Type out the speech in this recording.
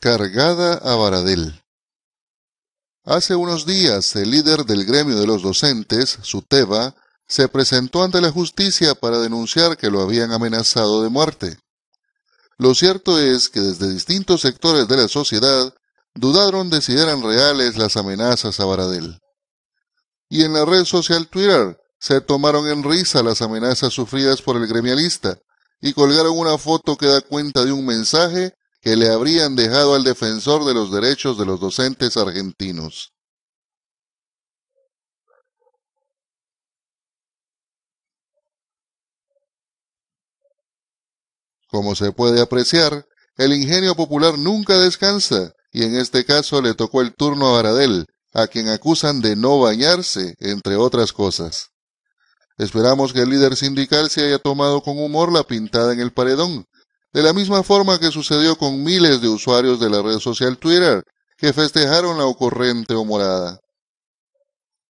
Cargada a Baradel. Hace unos días, el líder del gremio de los docentes, Suteva, se presentó ante la justicia para denunciar que lo habían amenazado de muerte. Lo cierto es que desde distintos sectores de la sociedad dudaron de si eran reales las amenazas a Baradel. Y en la red social Twitter se tomaron en risa las amenazas sufridas por el gremialista y colgaron una foto que da cuenta de un mensaje que le habrían dejado al defensor de los derechos de los docentes argentinos. Como se puede apreciar, el ingenio popular nunca descansa, y en este caso le tocó el turno a Baradel, a quien acusan de no bañarse, entre otras cosas. Esperamos que el líder sindical se haya tomado con humor la pintada en el paredón, de la misma forma que sucedió con miles de usuarios de la red social Twitter, que festejaron la ocurrente humorada.